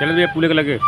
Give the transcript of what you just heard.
चलो भैया पूले के लगे।